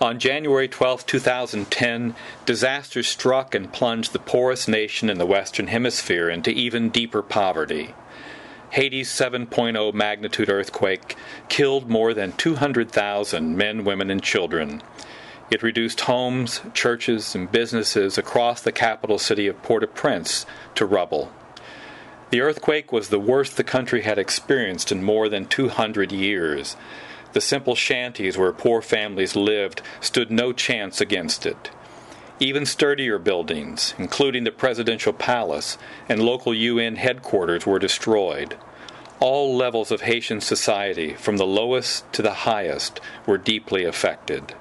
On January 12, 2010, disaster struck and plunged the poorest nation in the Western Hemisphere into even deeper poverty. Haiti's 7.0 magnitude earthquake killed more than 200,000 men, women, and children. It reduced homes, churches, and businesses across the capital city of Port au Prince to rubble. The earthquake was the worst the country had experienced in more than 200 years. The simple shanties where poor families lived stood no chance against it. Even sturdier buildings, including the presidential palace and local UN headquarters, were destroyed. All levels of Haitian society, from the lowest to the highest, were deeply affected.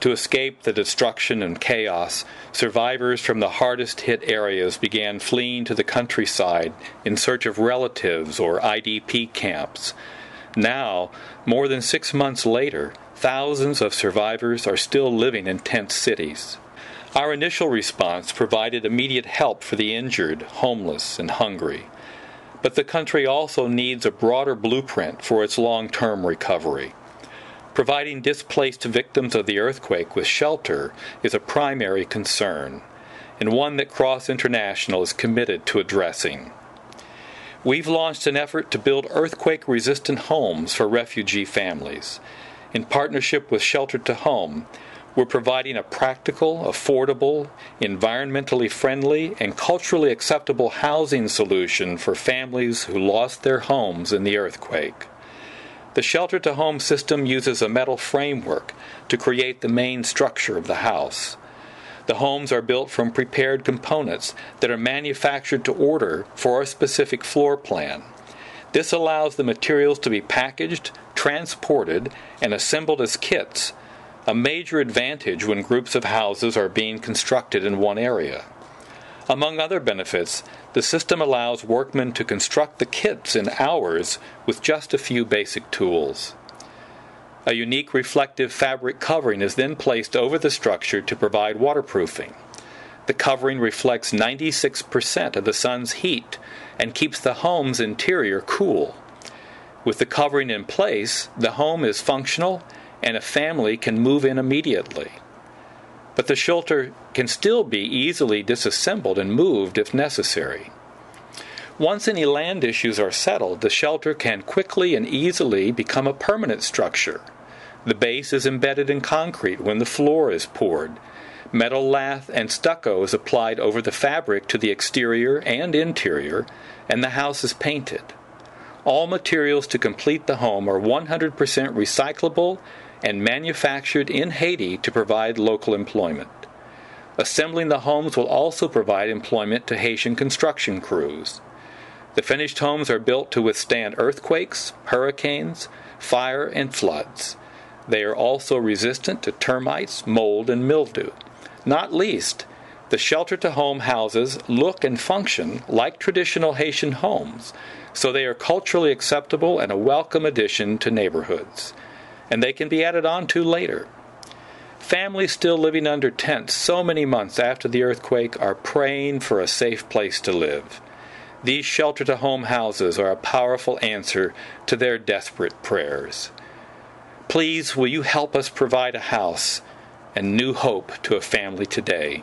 To escape the destruction and chaos, survivors from the hardest hit areas began fleeing to the countryside in search of relatives or IDP camps. Now, more than six months later, thousands of survivors are still living in tent cities. Our initial response provided immediate help for the injured, homeless, and hungry. But the country also needs a broader blueprint for its long term recovery. Providing displaced victims of the earthquake with shelter is a primary concern, and one that Cross International is committed to addressing. We've launched an effort to build earthquake resistant homes for refugee families. In partnership with Shelter to Home, we're providing a practical, affordable, environmentally friendly, and culturally acceptable housing solution for families who lost their homes in the earthquake. The shelter to home system uses a metal framework to create the main structure of the house. The homes are built from prepared components that are manufactured to order for a specific floor plan. This allows the materials to be packaged, transported, and assembled as kits, a major advantage when groups of houses are being constructed in one area. Among other benefits, the system allows workmen to construct the kits in hours with just a few basic tools. A unique reflective fabric covering is then placed over the structure to provide waterproofing. The covering reflects 96% of the sun's heat and keeps the home's interior cool. With the covering in place, the home is functional and a family can move in immediately but the shelter can still be easily disassembled and moved if necessary. Once any land issues are settled, the shelter can quickly and easily become a permanent structure. The base is embedded in concrete when the floor is poured. Metal lath and stucco is applied over the fabric to the exterior and interior, and the house is painted. All materials to complete the home are 100% recyclable and manufactured in Haiti to provide local employment. Assembling the homes will also provide employment to Haitian construction crews. The finished homes are built to withstand earthquakes, hurricanes, fire, and floods. They are also resistant to termites, mold, and mildew. Not least, the shelter to home houses look and function like traditional Haitian homes, so they are culturally acceptable and a welcome addition to neighborhoods and they can be added on to later. Families still living under tents so many months after the earthquake are praying for a safe place to live. These shelter to home houses are a powerful answer to their desperate prayers. Please, will you help us provide a house and new hope to a family today?